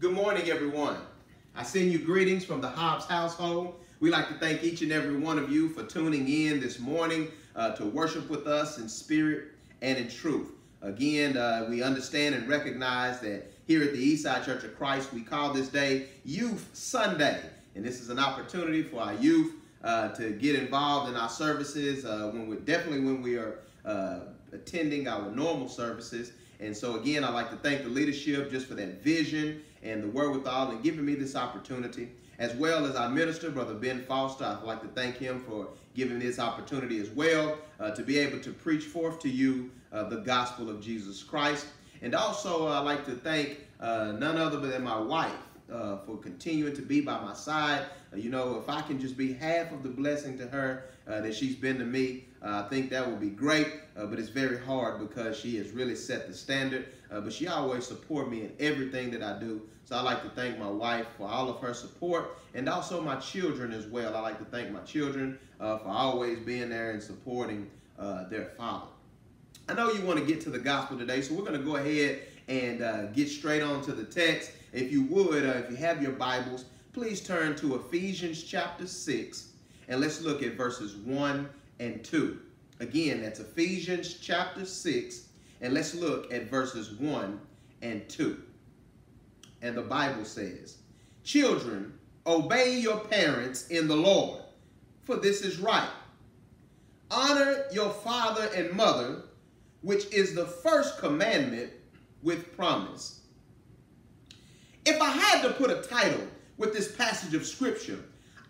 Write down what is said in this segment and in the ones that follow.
Good morning, everyone. I send you greetings from the Hobbs household. We'd like to thank each and every one of you for tuning in this morning uh, to worship with us in spirit and in truth. Again, uh, we understand and recognize that here at the Eastside Church of Christ, we call this day Youth Sunday. And this is an opportunity for our youth uh, to get involved in our services uh, when we're definitely when we are uh, attending our normal services. And so again, I'd like to thank the leadership just for that vision and the wherewithal and giving me this opportunity, as well as our minister, Brother Ben Foster. I'd like to thank him for giving me this opportunity as well uh, to be able to preach forth to you uh, the gospel of Jesus Christ. And also, uh, I'd like to thank uh, none other than my wife uh, for continuing to be by my side. Uh, you know, if I can just be half of the blessing to her that she's been to me, uh, I think that would be great. Uh, but it's very hard because she has really set the standard. Uh, but she always support me in everything that I do. So I like to thank my wife for all of her support and also my children as well. I like to thank my children for always being there and supporting their father. I know you want to get to the gospel today, so we're going to go ahead and uh, get straight on to the text. If you would, uh, if you have your Bibles, please turn to Ephesians chapter 6, and let's look at verses 1 and 2. Again, that's Ephesians chapter 6, and let's look at verses 1 and 2. And the Bible says, Children, obey your parents in the Lord, for this is right. Honor your father and mother, which is the first commandment with promise. If I had to put a title with this passage of scripture,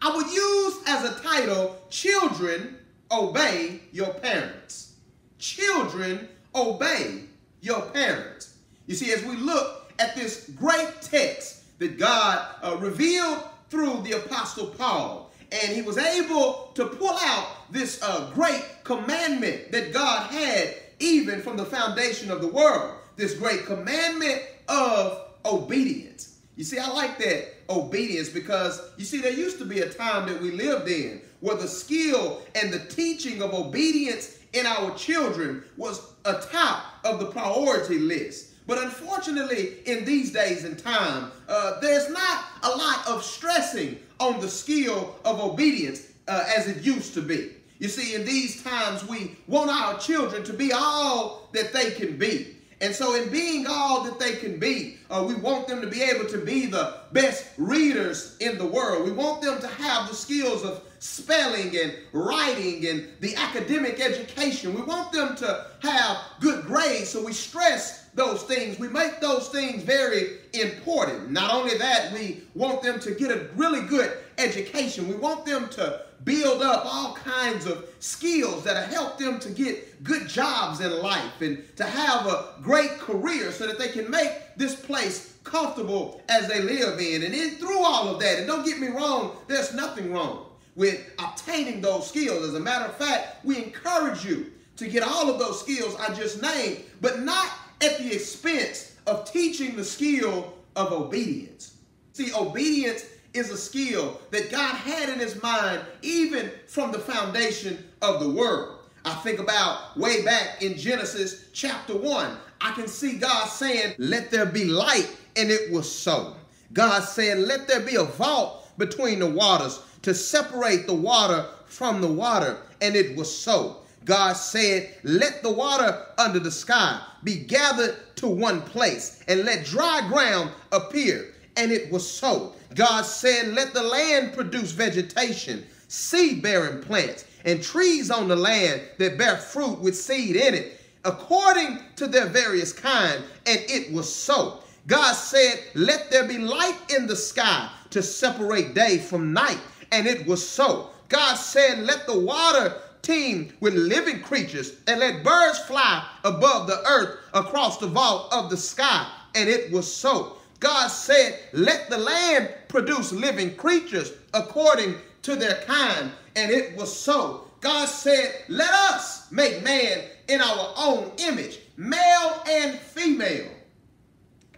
I would use as a title, Children, Obey Your Parents. Children, Obey Your Parents. You see, as we look at this great text that God uh, revealed through the Apostle Paul, and he was able to pull out this uh, great commandment that God had even from the foundation of the world this great commandment of obedience. You see, I like that obedience because you see, there used to be a time that we lived in where the skill and the teaching of obedience in our children was atop of the priority list. But unfortunately, in these days and time, uh, there's not a lot of stressing on the skill of obedience uh, as it used to be. You see, in these times, we want our children to be all that they can be. And so in being all that they can be, uh, we want them to be able to be the best readers in the world. We want them to have the skills of spelling and writing and the academic education. We want them to have good grades, so we stress those things. We make those things very important. Not only that, we want them to get a really good education. We want them to build up all kinds of skills that'll help them to get good jobs in life and to have a great career so that they can make this place comfortable as they live in. And in through all of that, and don't get me wrong, there's nothing wrong with obtaining those skills. As a matter of fact, we encourage you to get all of those skills I just named, but not at the expense of teaching the skill of obedience. See, obedience is a skill that God had in his mind even from the foundation of the world. I think about way back in Genesis chapter 1. I can see God saying, let there be light, and it was so. God saying, let there be a vault between the waters to separate the water from the water, and it was so. God said, let the water under the sky be gathered to one place, and let dry ground appear, and it was so. God said, let the land produce vegetation, seed-bearing plants, and trees on the land that bear fruit with seed in it, according to their various kind, and it was so. God said, let there be light in the sky to separate day from night, and it was so. God said, let the water teem with living creatures, and let birds fly above the earth across the vault of the sky, and it was so. God said, let the land produce living creatures according to their kind. And it was so. God said, let us make man in our own image, male and female.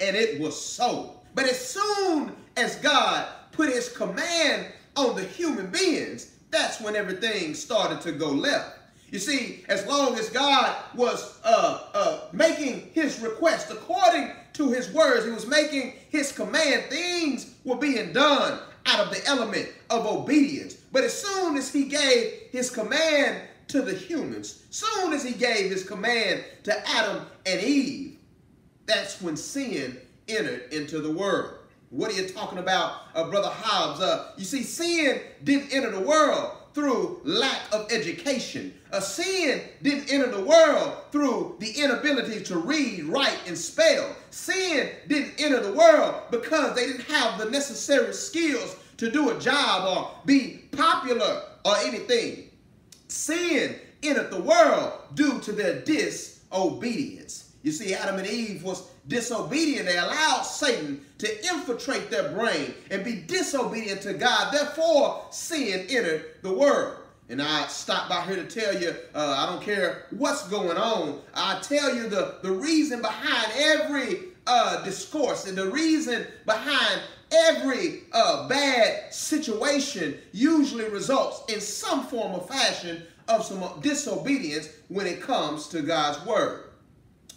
And it was so. But as soon as God put his command on the human beings, that's when everything started to go left. You see, as long as God was uh, uh, making his request according to his words, he was making his command, things were being done out of the element of obedience. But as soon as he gave his command to the humans, soon as he gave his command to Adam and Eve, that's when sin entered into the world. What are you talking about, uh, Brother Hobbs? Uh, you see, sin didn't enter the world through lack of education. A sin didn't enter the world through the inability to read, write, and spell. Sin didn't enter the world because they didn't have the necessary skills to do a job or be popular or anything. Sin entered the world due to their disobedience. You see, Adam and Eve was disobedient. They allowed Satan to infiltrate their brain and be disobedient to God. Therefore, sin entered the world. And I stop by here to tell you, uh, I don't care what's going on. I tell you the, the reason behind every uh, discourse and the reason behind every uh, bad situation usually results in some form of fashion of some disobedience when it comes to God's word.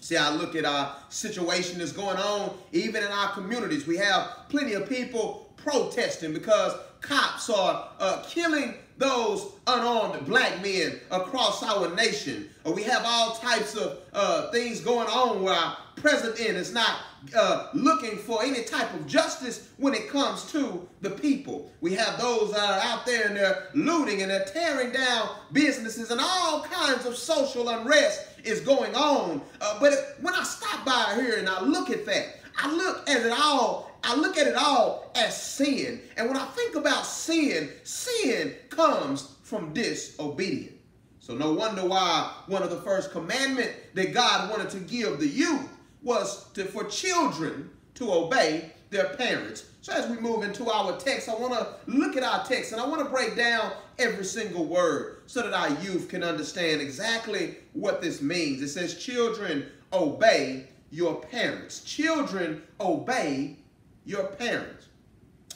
See, I look at our situation that's going on even in our communities. We have plenty of people protesting because cops are uh, killing those unarmed black men across our nation. Uh, we have all types of uh, things going on where our president is not uh, looking for any type of justice when it comes to the people. We have those that are out there and they're looting and they're tearing down businesses and all kinds of social unrest is going on. Uh, but when I stop by here and I look at that, I look at it all I look at it all as sin. And when I think about sin, sin comes from disobedience. So no wonder why one of the first commandment that God wanted to give the youth was to, for children to obey their parents. So as we move into our text, I want to look at our text and I want to break down every single word so that our youth can understand exactly what this means. It says, children, obey your parents. Children, obey your parents.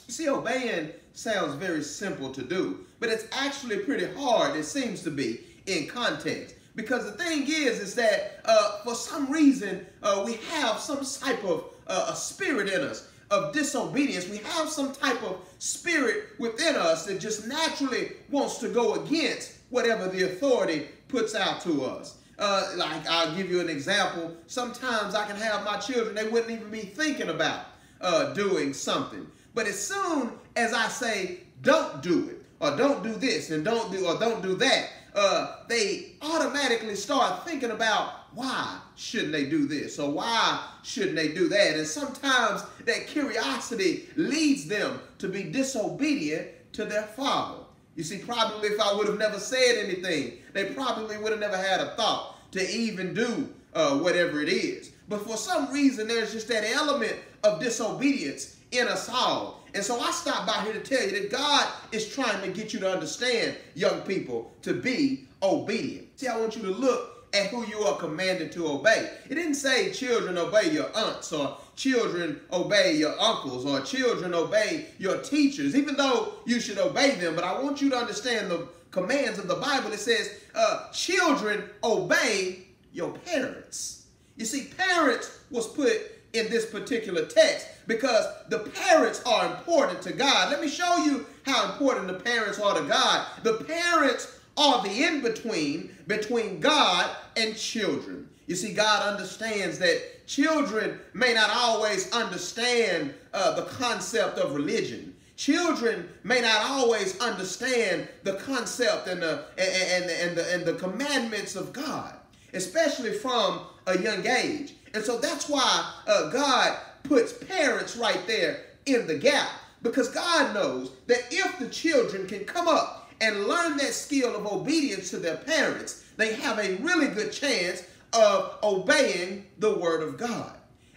See, obeying sounds very simple to do, but it's actually pretty hard, it seems to be, in context. Because the thing is, is that uh, for some reason, uh, we have some type of uh, a spirit in us of disobedience. We have some type of spirit within us that just naturally wants to go against whatever the authority puts out to us. Uh, like, I'll give you an example. Sometimes I can have my children, they wouldn't even be thinking about uh, doing something. But as soon as I say, don't do it, or don't do this, and don't do, or don't do that, uh, they automatically start thinking about why shouldn't they do this or why shouldn't they do that? And sometimes that curiosity leads them to be disobedient to their father. You see, probably if I would have never said anything, they probably would have never had a thought to even do uh, whatever it is. But for some reason, there's just that element of disobedience in us all. And so I stopped by here to tell you that God is trying to get you to understand, young people, to be obedient. See, I want you to look at who you are commanded to obey. It didn't say children obey your aunts or children obey your uncles or children obey your teachers, even though you should obey them. But I want you to understand the commands of the Bible. It says, uh, children obey your parents. You see, parents was put in this particular text because the parents are important to God. Let me show you how important the parents are to God. The parents are the in-between between God and children. You see, God understands that children may not always understand uh, the concept of religion. Children may not always understand the concept and the, and, and, and, the, and the commandments of God especially from a young age. And so that's why uh, God puts parents right there in the gap because God knows that if the children can come up and learn that skill of obedience to their parents, they have a really good chance of obeying the word of God.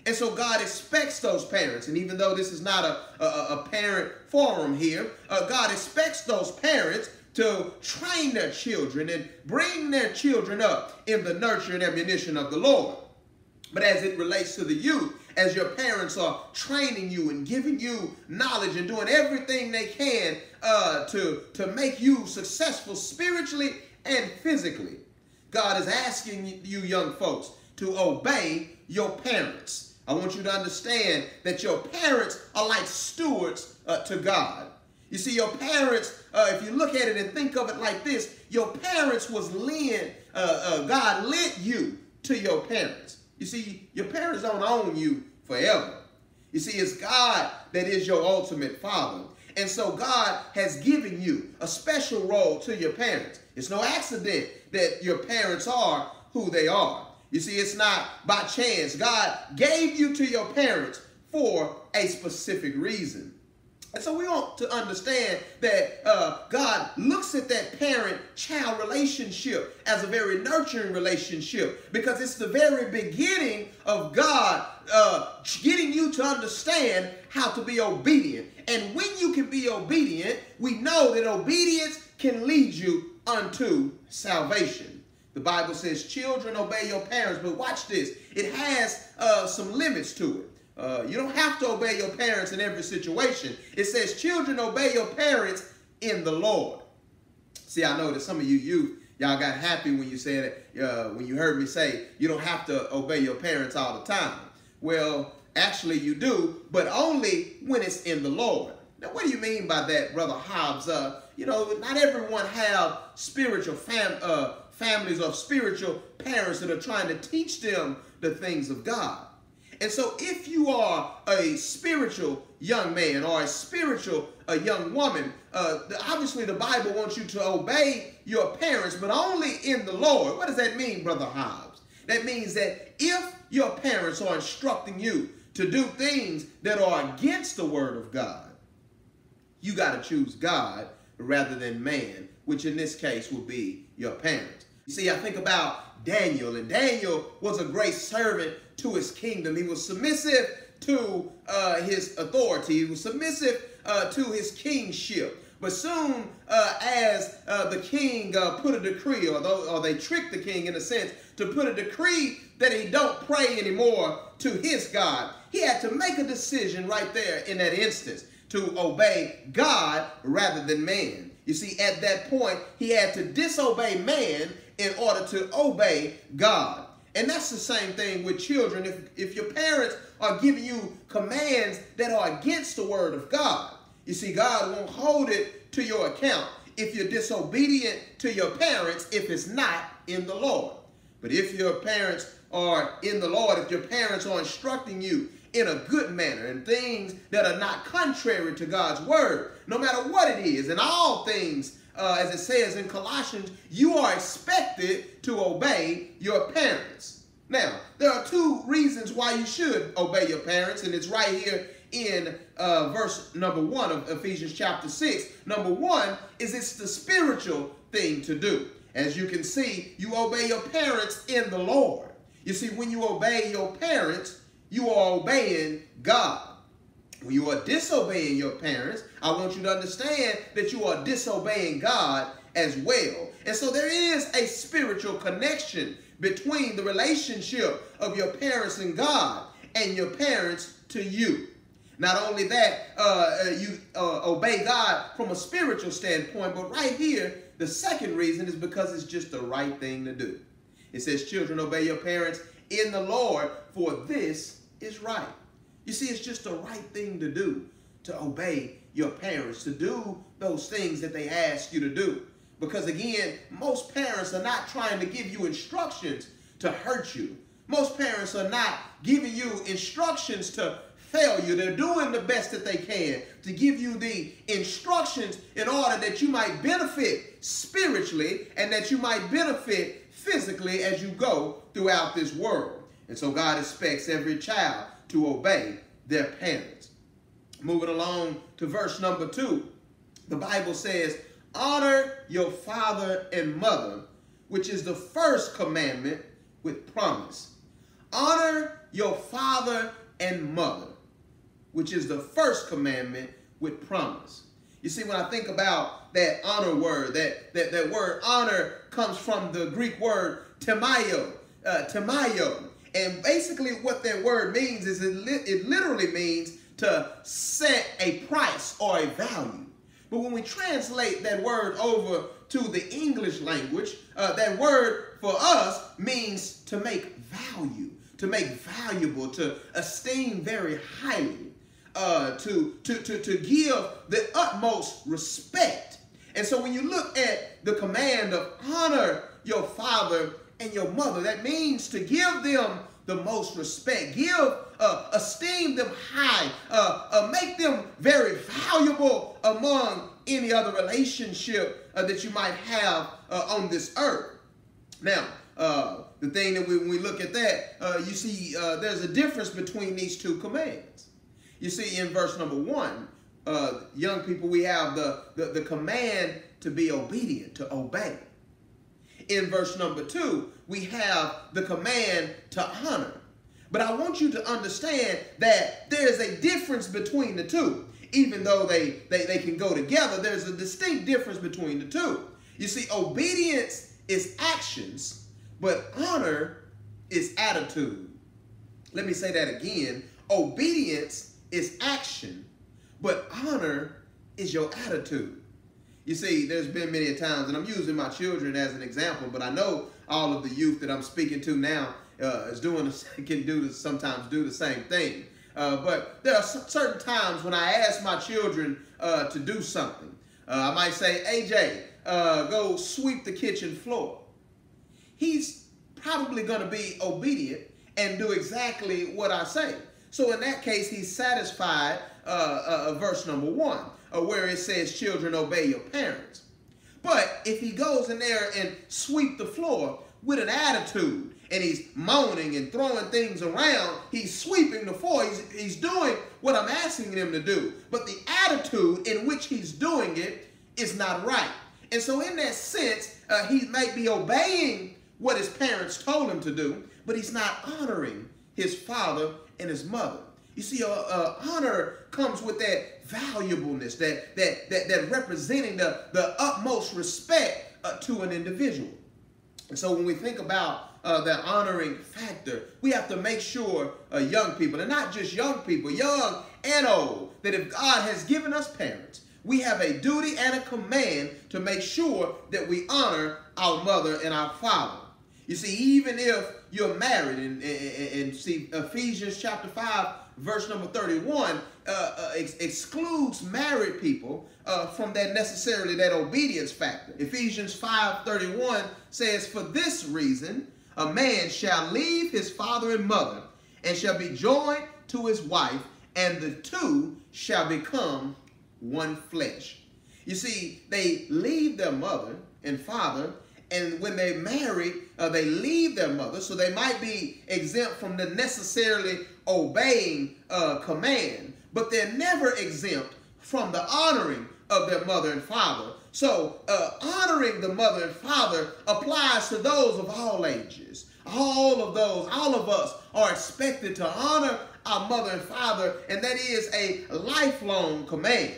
And so God expects those parents, and even though this is not a, a, a parent forum here, uh, God expects those parents to train their children and bring their children up in the nurture and ammunition of the Lord. But as it relates to the youth, as your parents are training you and giving you knowledge and doing everything they can uh, to, to make you successful spiritually and physically, God is asking you young folks to obey your parents. I want you to understand that your parents are like stewards uh, to God. You see, your parents, uh, if you look at it and think of it like this, your parents was lent, uh, uh, God lent you to your parents. You see, your parents don't own you forever. You see, it's God that is your ultimate father. And so God has given you a special role to your parents. It's no accident that your parents are who they are. You see, it's not by chance. God gave you to your parents for a specific reason. And so we want to understand that uh, God looks at that parent-child relationship as a very nurturing relationship because it's the very beginning of God uh, getting you to understand how to be obedient. And when you can be obedient, we know that obedience can lead you unto salvation. The Bible says, children, obey your parents. But watch this. It has uh, some limits to it. Uh, you don't have to obey your parents in every situation. It says, children, obey your parents in the Lord. See, I know that some of you youth, y'all got happy when you said it, uh, when you heard me say, you don't have to obey your parents all the time. Well, actually you do, but only when it's in the Lord. Now, what do you mean by that, Brother Hobbs? Uh, you know, not everyone have spiritual fam uh, families of spiritual parents that are trying to teach them the things of God. And so if you are a spiritual young man or a spiritual a young woman, uh, obviously the Bible wants you to obey your parents, but only in the Lord. What does that mean, Brother Hobbs? That means that if your parents are instructing you to do things that are against the word of God, you got to choose God rather than man, which in this case will be your parents. You see, I think about Daniel, and Daniel was a great servant to his kingdom. He was submissive to uh, his authority. He was submissive uh, to his kingship. But soon uh, as uh, the king uh, put a decree, or, or they tricked the king in a sense, to put a decree that he don't pray anymore to his God, he had to make a decision right there in that instance to obey God rather than man. You see, at that point, he had to disobey man in order to obey God. And that's the same thing with children. If, if your parents are giving you commands that are against the word of God, you see, God won't hold it to your account if you're disobedient to your parents if it's not in the Lord. But if your parents are in the Lord, if your parents are instructing you in a good manner and things that are not contrary to God's word, no matter what it is, in all things uh, as it says in Colossians, you are expected to obey your parents. Now, there are two reasons why you should obey your parents, and it's right here in uh, verse number one of Ephesians chapter 6. Number one is it's the spiritual thing to do. As you can see, you obey your parents in the Lord. You see, when you obey your parents, you are obeying God. When you are disobeying your parents, I want you to understand that you are disobeying God as well. And so there is a spiritual connection between the relationship of your parents and God and your parents to you. Not only that, uh, uh you uh, obey God from a spiritual standpoint, but right here, the second reason is because it's just the right thing to do. It says, children, obey your parents in the Lord, for this is right. You see, it's just the right thing to do to obey your parents, to do those things that they ask you to do. Because again, most parents are not trying to give you instructions to hurt you. Most parents are not giving you instructions to fail you. They're doing the best that they can to give you the instructions in order that you might benefit spiritually and that you might benefit physically as you go throughout this world. And so God expects every child to obey their parents. Moving along to verse number two, the Bible says, Honor your father and mother, which is the first commandment with promise. Honor your father and mother, which is the first commandment with promise. You see, when I think about that honor word, that, that, that word honor comes from the Greek word temaio, uh, and basically what that word means is it, li it literally means to set a price or a value. But when we translate that word over to the English language, uh, that word for us means to make value, to make valuable, to esteem very highly, uh, to, to, to, to give the utmost respect. And so when you look at the command of honor your father and your mother, that means to give them the most respect. Give, uh, esteem them high. Uh, uh, make them very valuable among any other relationship uh, that you might have uh, on this earth. Now, uh, the thing that we, when we look at that, you see there's a difference between these two commands. You see in verse number one, young people, we have the, the, the command to be obedient, to obey in verse number two, we have the command to honor. But I want you to understand that there's a difference between the two. Even though they, they, they can go together, there's a distinct difference between the two. You see, obedience is actions, but honor is attitude. Let me say that again. Obedience is action, but honor is your attitude. You see, there's been many times, and I'm using my children as an example, but I know all of the youth that I'm speaking to now uh, is doing can do sometimes do the same thing. Uh, but there are certain times when I ask my children uh, to do something. Uh, I might say, AJ, uh, go sweep the kitchen floor. He's probably going to be obedient and do exactly what I say. So in that case, he's satisfied, uh, verse number one where it says, children, obey your parents. But if he goes in there and sweep the floor with an attitude and he's moaning and throwing things around, he's sweeping the floor, he's, he's doing what I'm asking him to do. But the attitude in which he's doing it is not right. And so in that sense, uh, he might be obeying what his parents told him to do, but he's not honoring his father and his mother. You see, uh, uh, honor comes with that valuableness, that that that, that representing the, the utmost respect uh, to an individual. And so when we think about uh, that honoring factor, we have to make sure uh, young people, and not just young people, young and old, that if God has given us parents, we have a duty and a command to make sure that we honor our mother and our father. You see, even if you're married, and, and, and see Ephesians chapter 5, verse number 31, uh, uh, ex excludes married people uh, from that necessarily that obedience factor. Ephesians 5:31 says, "For this reason, a man shall leave his father and mother, and shall be joined to his wife, and the two shall become one flesh." You see, they leave their mother and father and when they marry, uh, they leave their mother, so they might be exempt from the necessarily obeying uh, command, but they're never exempt from the honoring of their mother and father. So uh, honoring the mother and father applies to those of all ages. All of those, all of us are expected to honor our mother and father, and that is a lifelong command.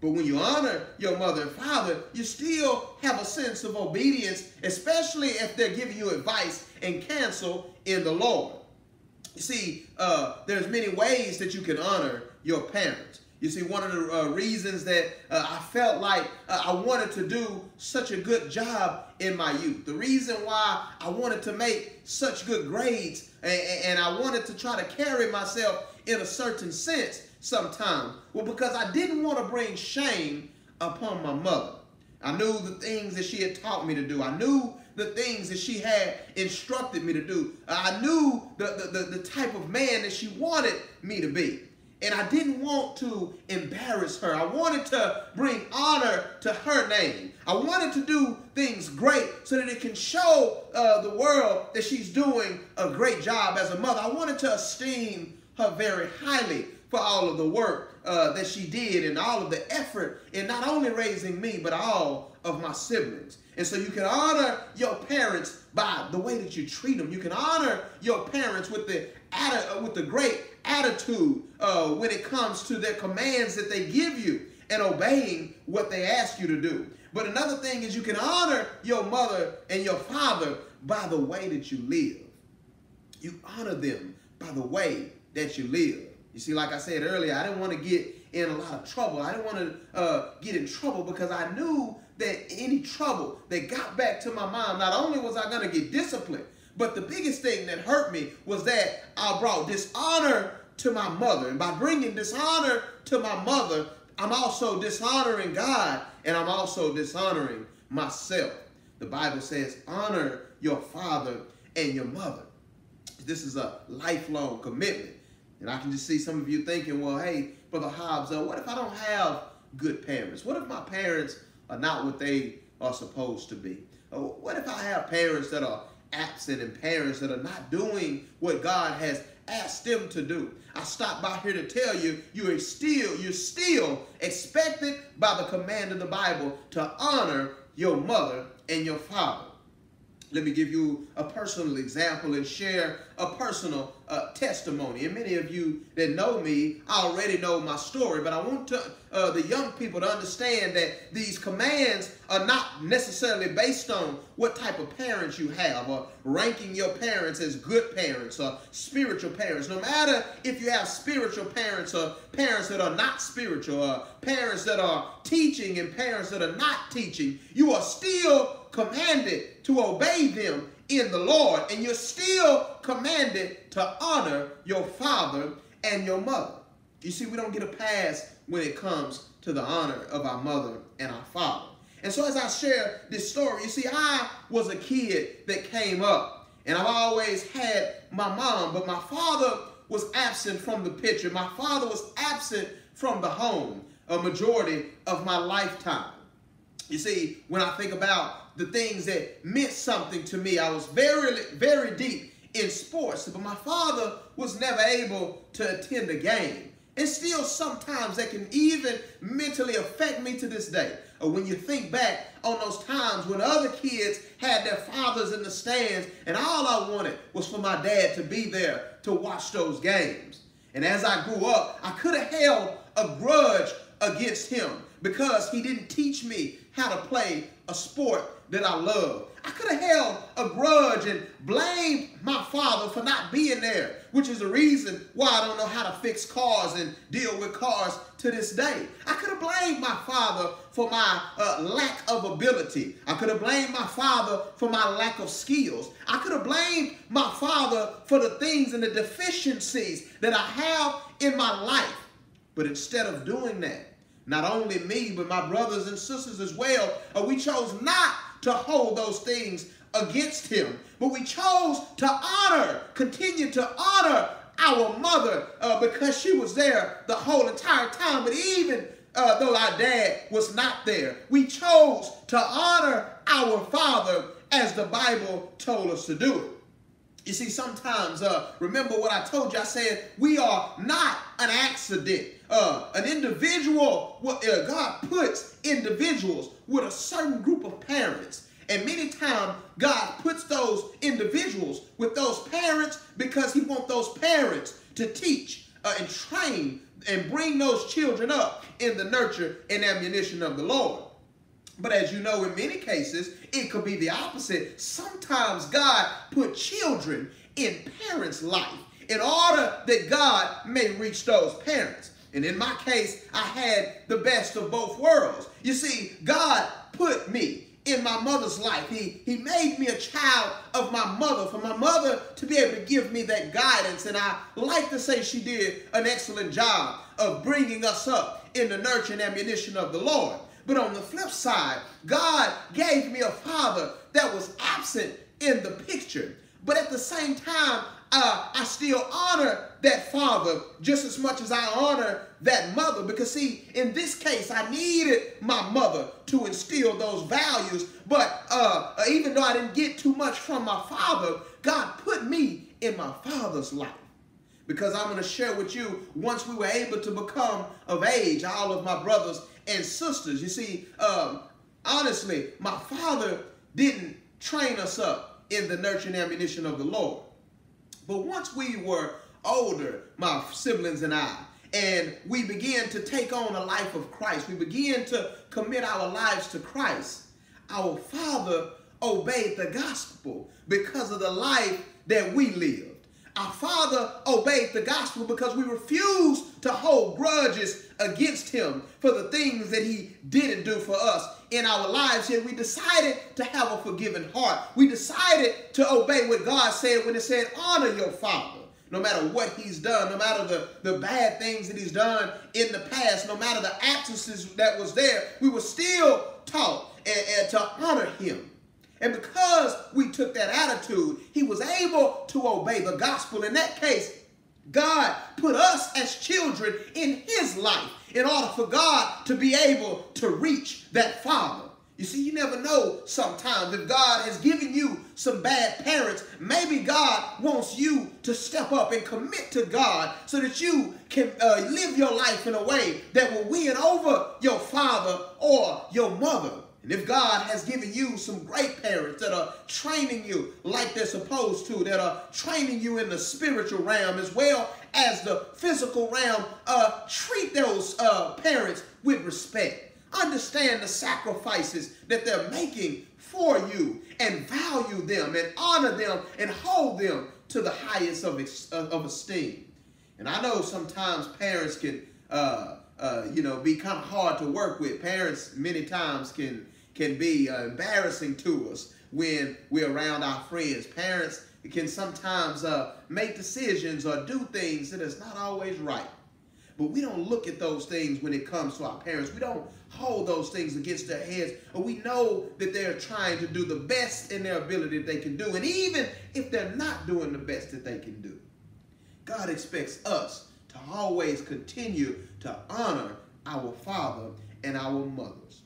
But when you honor your mother and father, you still have a sense of obedience, especially if they're giving you advice and counsel in the Lord. You see, uh, there's many ways that you can honor your parents. You see, one of the uh, reasons that uh, I felt like uh, I wanted to do such a good job in my youth, the reason why I wanted to make such good grades and, and I wanted to try to carry myself in a certain sense sometimes? Well, because I didn't want to bring shame upon my mother. I knew the things that she had taught me to do. I knew the things that she had instructed me to do. I knew the, the, the, the type of man that she wanted me to be. And I didn't want to embarrass her. I wanted to bring honor to her name. I wanted to do things great so that it can show uh, the world that she's doing a great job as a mother. I wanted to esteem her very highly for all of the work uh, that she did and all of the effort in not only raising me, but all of my siblings. And so you can honor your parents by the way that you treat them. You can honor your parents with the uh, with the great attitude uh, when it comes to their commands that they give you and obeying what they ask you to do. But another thing is you can honor your mother and your father by the way that you live. You honor them by the way that you live. You see, like I said earlier, I didn't want to get in a lot of trouble. I didn't want to uh, get in trouble because I knew that any trouble that got back to my mom, not only was I going to get disciplined, but the biggest thing that hurt me was that I brought dishonor to my mother. And by bringing dishonor to my mother, I'm also dishonoring God and I'm also dishonoring myself. The Bible says, honor your father and your mother. This is a lifelong commitment. And I can just see some of you thinking, well, hey, Brother Hobbs, uh, what if I don't have good parents? What if my parents are not what they are supposed to be? Uh, what if I have parents that are absent and parents that are not doing what God has asked them to do. I stopped by here to tell you, you are still, you're still expected by the command of the Bible to honor your mother and your father. Let me give you a personal example and share a personal uh, testimony. And many of you that know me already know my story, but I want to, uh, the young people to understand that these commands are not necessarily based on what type of parents you have or ranking your parents as good parents or spiritual parents. No matter if you have spiritual parents or parents that are not spiritual or parents that are teaching and parents that are not teaching, you are still commanded to obey them in the Lord, and you're still commanded to honor your father and your mother. You see, we don't get a pass when it comes to the honor of our mother and our father. And so as I share this story, you see, I was a kid that came up, and I've always had my mom, but my father was absent from the picture. My father was absent from the home a majority of my lifetime. You see, when I think about the things that meant something to me, I was very, very deep in sports, but my father was never able to attend a game. And still sometimes that can even mentally affect me to this day. Or when you think back on those times when other kids had their fathers in the stands and all I wanted was for my dad to be there to watch those games. And as I grew up, I could have held a grudge against him because he didn't teach me how to play a sport that I love. I could have held a grudge and blamed my father for not being there, which is the reason why I don't know how to fix cars and deal with cars to this day. I could have blamed my father for my uh, lack of ability. I could have blamed my father for my lack of skills. I could have blamed my father for the things and the deficiencies that I have in my life. But instead of doing that, not only me, but my brothers and sisters as well, uh, we chose not to hold those things against him, but we chose to honor, continue to honor our mother uh, because she was there the whole entire time. But even uh, though our dad was not there, we chose to honor our father as the Bible told us to do it. You see, sometimes, uh, remember what I told you, I said, we are not an accident. Uh, an individual, uh, God puts individuals with a certain group of parents. And many times, God puts those individuals with those parents because he wants those parents to teach uh, and train and bring those children up in the nurture and ammunition of the Lord. But as you know, in many cases, it could be the opposite. Sometimes God put children in parents' life in order that God may reach those parents. And in my case, I had the best of both worlds. You see, God put me in my mother's life. He, he made me a child of my mother, for my mother to be able to give me that guidance. And I like to say she did an excellent job of bringing us up in the nurture and ammunition of the Lord. But on the flip side, God gave me a father that was absent in the picture. But at the same time, uh, I still honor that father just as much as I honor that mother. Because, see, in this case, I needed my mother to instill those values. But uh, even though I didn't get too much from my father, God put me in my father's life. Because I'm going to share with you, once we were able to become of age, all of my brothers and sisters. You see, um, honestly, my father didn't train us up in the nurturing ammunition of the Lord. But once we were older, my siblings and I, and we began to take on a life of Christ, we began to commit our lives to Christ, our father obeyed the gospel because of the life that we lived. Our father obeyed the gospel because we refused to hold grudges against him for the things that he didn't do for us in our lives here. We decided to have a forgiving heart. We decided to obey what God said when it said, honor your father. No matter what he's done, no matter the, the bad things that he's done in the past, no matter the absences that was there, we were still taught and, and to honor him. And because we took that attitude, he was able to obey the gospel. In that case, God put us as children in his life in order for God to be able to reach that father. You see, you never know sometimes if God has given you some bad parents, maybe God wants you to step up and commit to God so that you can uh, live your life in a way that will win over your father or your mother. And if God has given you some great parents that are training you like they're supposed to, that are training you in the spiritual realm as well as the physical realm, uh, treat those uh, parents with respect. Understand the sacrifices that they're making for you and value them and honor them and hold them to the highest of, of esteem. And I know sometimes parents can, uh, uh, you know, be kind of hard to work with. Parents many times can can be uh, embarrassing to us when we're around our friends. Parents can sometimes uh, make decisions or do things that is not always right. But we don't look at those things when it comes to our parents. We don't hold those things against their heads. We know that they're trying to do the best in their ability that they can do. And even if they're not doing the best that they can do, God expects us to always continue to honor our father and our mothers.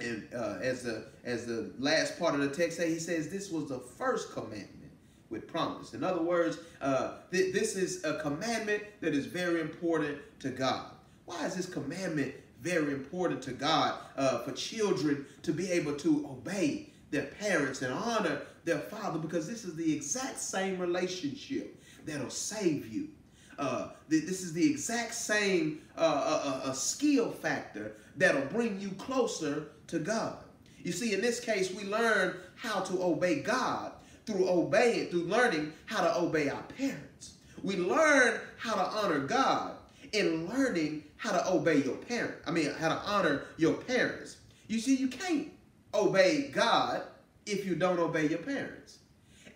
And uh, as the as the last part of the text say, he says this was the first commandment with promise. In other words, uh, th this is a commandment that is very important to God. Why is this commandment very important to God uh, for children to be able to obey their parents and honor their father? Because this is the exact same relationship that'll save you. Uh, this is the exact same uh, uh, uh, skill factor that'll bring you closer to God. You see, in this case, we learn how to obey God through obeying, through learning how to obey our parents. We learn how to honor God in learning how to obey your parent. I mean, how to honor your parents. You see, you can't obey God if you don't obey your parents.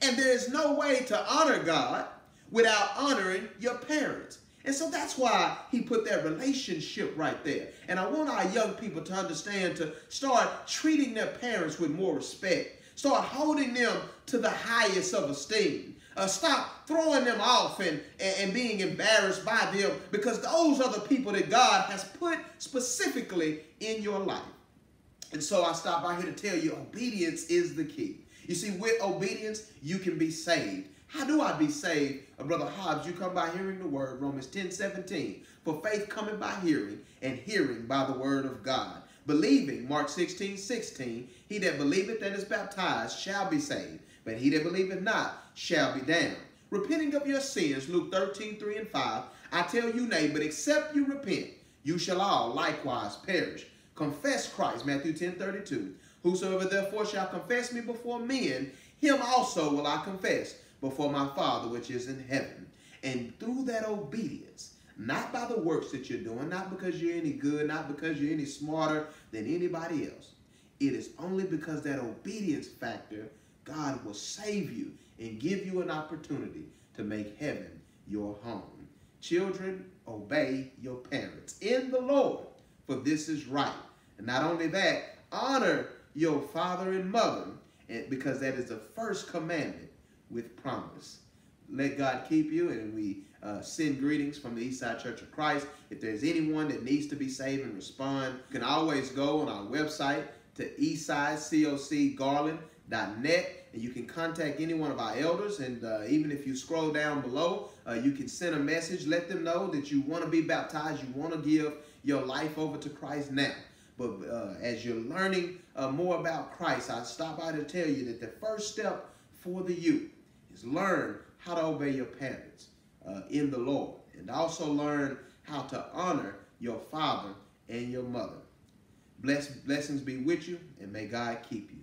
And there's no way to honor God without honoring your parents. And so that's why he put that relationship right there. And I want our young people to understand to start treating their parents with more respect. Start holding them to the highest of esteem. Uh, stop throwing them off and, and, and being embarrassed by them because those are the people that God has put specifically in your life. And so I stop by here to tell you obedience is the key. You see, with obedience, you can be saved. How do I be saved? Uh, Brother Hobbs, you come by hearing the word, Romans 10, 17. For faith coming by hearing, and hearing by the word of God. Believing, Mark 16, 16, he that believeth and is baptized shall be saved, but he that believeth not shall be damned. Repenting of your sins, Luke 13, 3 and 5, I tell you nay, but except you repent, you shall all likewise perish. Confess Christ, Matthew 10, 32. Whosoever therefore shall confess me before men, him also will I confess before my Father which is in heaven. And through that obedience, not by the works that you're doing, not because you're any good, not because you're any smarter than anybody else. It is only because that obedience factor, God will save you and give you an opportunity to make heaven your home. Children, obey your parents in the Lord, for this is right. And not only that, honor your father and mother, because that is the first commandment with promise. Let God keep you, and we uh, send greetings from the Eastside Church of Christ. If there's anyone that needs to be saved and respond, you can always go on our website to eastsidecocgarland.net and you can contact any one of our elders. And uh, even if you scroll down below, uh, you can send a message. Let them know that you want to be baptized. You want to give your life over to Christ now. But uh, as you're learning uh, more about Christ, I stop by to tell you that the first step for the youth learn how to obey your parents uh, in the Lord and also learn how to honor your father and your mother. Bless, blessings be with you and may God keep you.